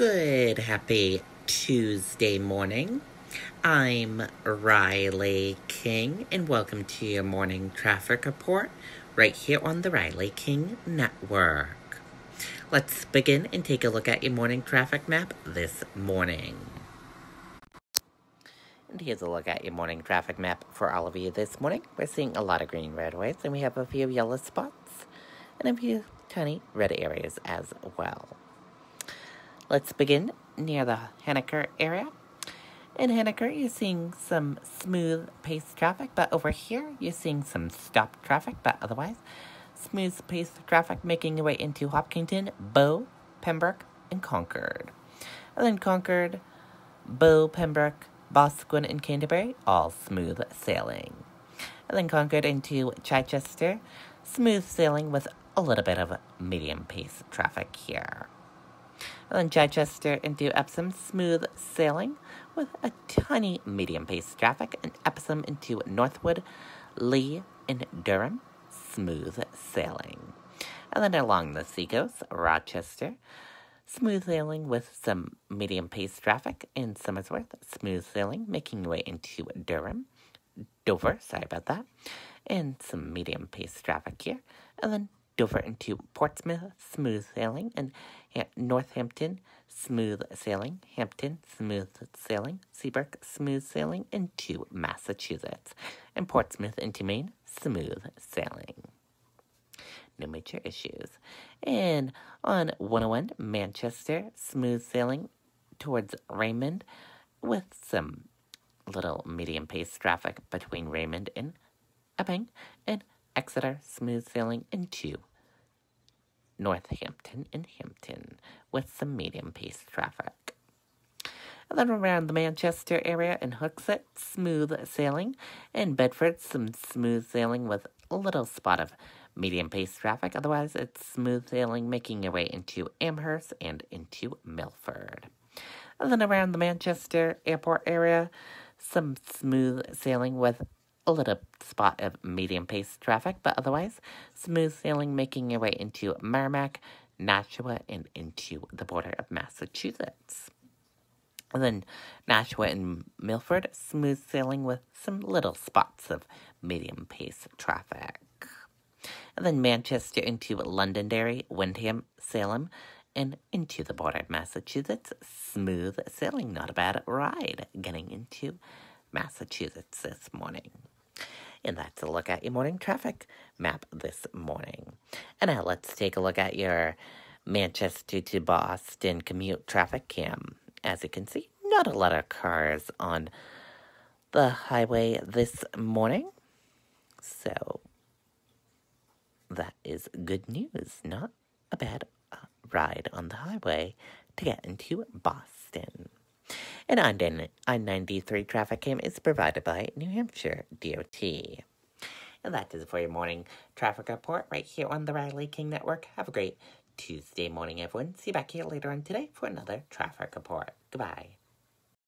Good, happy Tuesday morning. I'm Riley King, and welcome to your morning traffic report right here on the Riley King Network. Let's begin and take a look at your morning traffic map this morning. And here's a look at your morning traffic map for all of you this morning. We're seeing a lot of green roadways, and we have a few yellow spots and a few tiny red areas as well. Let's begin near the Henniker area. In Henniker, you're seeing some smooth paced traffic, but over here, you're seeing some stopped traffic, but otherwise, smooth paced traffic making your way into Hopkinton, Bow, Pembroke, and Concord. And then Concord, Bow, Pembroke, Boscawen, and Canterbury, all smooth sailing. And then Concord into Chichester, smooth sailing with a little bit of medium pace traffic here. And then Chichester into Epsom, smooth sailing with a tiny medium pace traffic, and Epsom into Northwood, Lee, and Durham, smooth sailing. And then along the sea seacoast, Rochester, smooth sailing with some medium pace traffic in Somersworth, smooth sailing, making your way into Durham, Dover, sorry about that, and some medium pace traffic here. And then Dover into Portsmouth, smooth sailing, and North Hampton, smooth sailing, Hampton, smooth sailing, Seabrook, smooth sailing, into Massachusetts, and Portsmouth into Maine, smooth sailing. No major issues. And on 101, Manchester, smooth sailing towards Raymond, with some little medium pace traffic between Raymond and Epping, and Exeter, smooth sailing into North Hampton and Hampton with some medium pace traffic. And then around the Manchester area in Hooksett, smooth sailing. In Bedford, some smooth sailing with a little spot of medium pace traffic. Otherwise, it's smooth sailing making your way into Amherst and into Milford. And then around the Manchester airport area, some smooth sailing with a little spot of medium pace traffic, but otherwise smooth sailing making your way into Merrimack, Nashua, and into the border of Massachusetts. And then Nashua and Milford, smooth sailing with some little spots of medium pace traffic. And then Manchester into Londonderry, Windham, Salem, and into the border of Massachusetts. Smooth sailing, not a bad ride getting into Massachusetts this morning. And that's a look at your morning traffic map this morning. And now let's take a look at your Manchester to Boston commute traffic cam. As you can see, not a lot of cars on the highway this morning. So that is good news. Not a bad uh, ride on the highway to get into Boston. And I-93 traffic cam is provided by New Hampshire DOT. And that is for your morning traffic report right here on the Riley King Network. Have a great Tuesday morning, everyone. See you back here later on today for another traffic report. Goodbye.